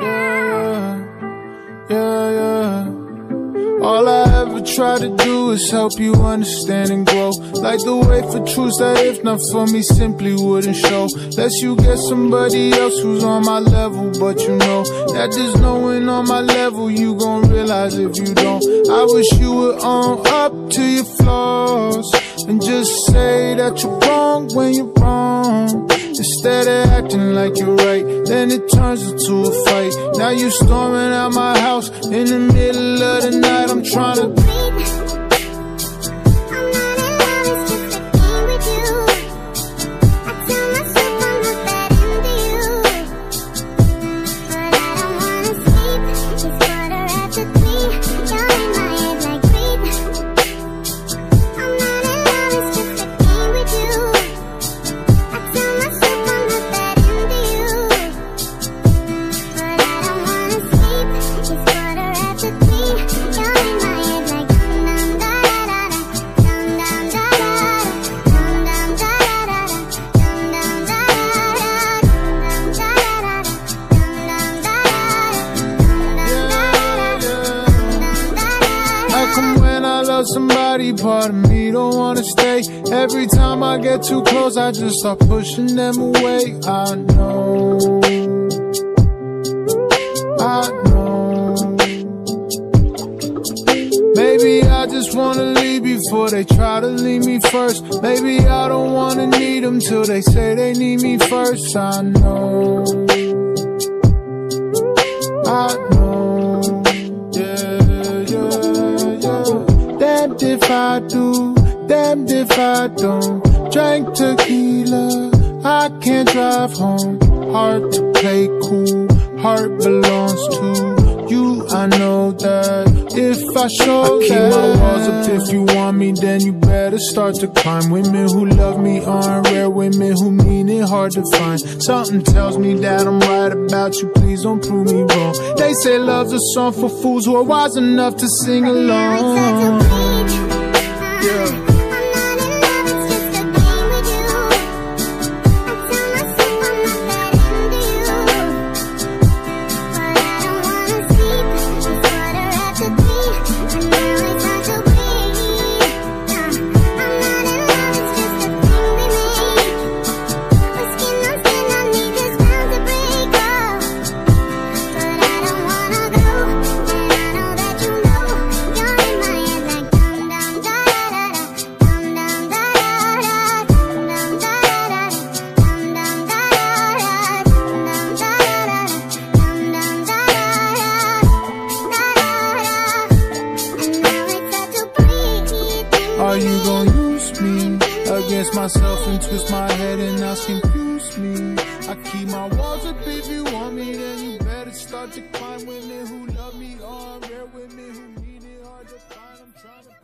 Yeah, yeah, yeah. All I ever try to do is help you understand and grow. Like the way for truths that if not for me simply wouldn't show. Lest you get somebody else who's on my level, but you know that there's no one on my level. You gon' realize if you don't. I wish you would own up to your flaws and just say that you're wrong when you're wrong. Instead of acting like you're right, then it turns into a fight. Now you're storming out my house in the middle of the night. I'm trying to. Love somebody, part of me don't wanna stay? Every time I get too close, I just start pushing them away. I know. I know. Maybe I just wanna leave before they try to leave me first. Maybe I don't wanna need them till they say they need me first. I know. Do, damned if I don't. Drank tequila, I can't drive home. Hard to play cool, heart belongs to you. I know that if I show I keep that. my walls up. If you want me, then you better start to climb. Women who love me aren't rare. Women who mean it hard to find. Something tells me that I'm right about you. Please don't prove me wrong. They say love's a song for fools who are wise enough to sing along. Yeah. Are you gonna use me? Against myself and twist my head and that's confuse me? I keep my walls up if you want me, then you better start to climb women who love me? Oh, Are rare women who need it? Hard to find. I'm trying to